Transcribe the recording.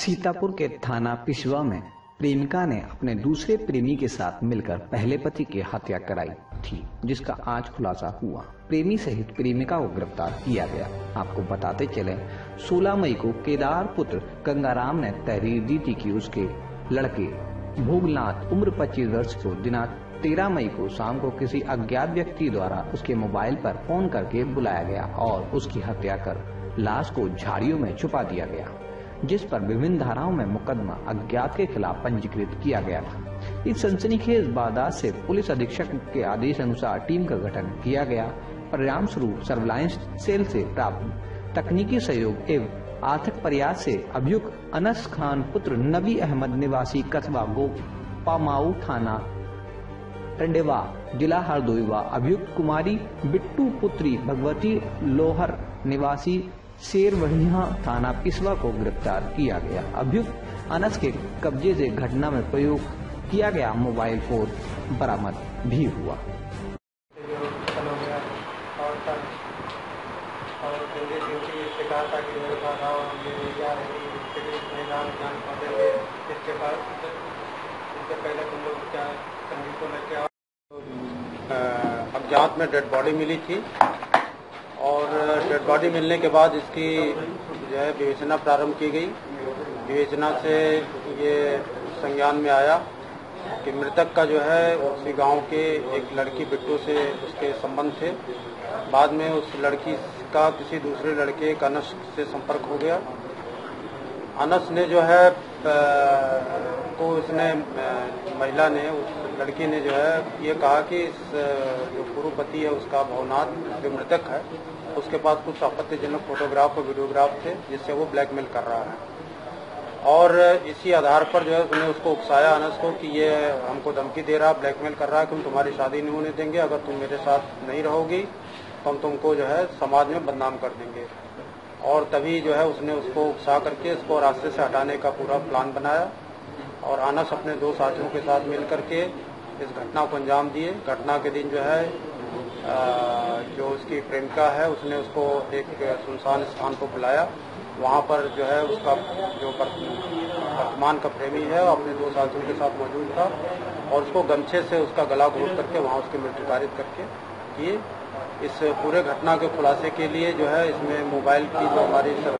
सीतापुर के थाना पिशवा में प्रेमिका ने अपने दूसरे प्रेमी के साथ मिलकर पहले पति की हत्या कराई थी, जिसका आज खुलासा हुआ। प्रेमी सहित प्रेमिका को गिरफ़्तार किया गया। आपको बताते चले 16 मई को केदार पुत्र गंगाराम ने तहरीर दी थी कि उसके लड़के भोगनाथ उम्र 25 वर्ष को दिनांक 13 मई को शाम को किसी अज्ञात व्यक्ति द्वारा उसके मोबाइल पर फ़ोन करके बुलाया गया और उसकी हत्या कर लाश को झाड़ियों में छुपा दिया गया। जिस पर विभिन्न धाराओं में मुकदमा अज्ञात के खिलाफ पंजीकृत किया गया था। इस सनसनीखेज वारदात से पुलिस अधीक्षक के आदेश अनुसार टीम का गठन किया गया। परिणाम स्वरूप सर्विलांस सेल से प्राप्त तकनीकी सहयोग एवं आर्थिक प्रयास से अभियुक्त अनस खान पुत्र नबी अहमद निवासी कस्बा गोपामाऊ थाना टंडेवा, जिला हरदोई व अभियुक्त कुमारी बिट्टू पुत्री भगवती लोहर निवासी शेर वहिया थाना पिसवा को गिरफ़्तार किया गया। अभियुक्त अनस के कब्जे से घटना में प्रयोग किया गया। मोबाइल फ़ोन बरामद भी हुआ। अज्ञात में डेड बॉडी मिली थी और डेड बॉडी मिलने के बाद इसकी जो है विवेचना प्रारंभ की गई। विवेचना से ये संज्ञान में आया कि मृतक का जो है उसी गाँव के एक लड़की बिट्टू से उसके संबंध थे। बाद में उस लड़की का किसी दूसरे लड़के का नष्ट से संपर्क हो गया। अनस ने जो है को उसने महिला ने, उस लड़की ने जो है, ये कहा कि इस जो पूर्व पति है, उसका भवनाथ, जो मृतक है, उसके पास कुछ आपत्तिजनक फोटोग्राफ और वीडियोग्राफ थे, जिससे वो ब्लैकमेल कर रहा है। और इसी आधार पर जो है, उसने उसको उकसाया, अनस को, कि ये हमको धमकी दे रहा, ब्लैकमेल कर रहा है कि हम तुम्हारी शादी नहीं होने देंगे, अगर तुम मेरे साथ नहीं रहोगी तो हम तुमको जो है, समाज में बदनाम कर देंगे। और तभी जो है उसने उसको उकसा करके इसको रास्ते से हटाने का पूरा प्लान बनाया और अनस अपने दो साथियों के साथ मिल करके इस घटना को अंजाम दिए। घटना के दिन जो है जो उसकी प्रेमिका है, उसने उसको एक सुनसान स्थान को बुलाया। वहाँ पर जो है उसका जो वर्तमान का प्रेमी है अपने दो साथियों के साथ मौजूद था और उसको गमछे से उसका गला घोट करके वहाँ उसकी मृत्यु कारित करके किए इस पूरे घटना के खुलासे के लिए जो है इसमें मोबाइल की जो हमारी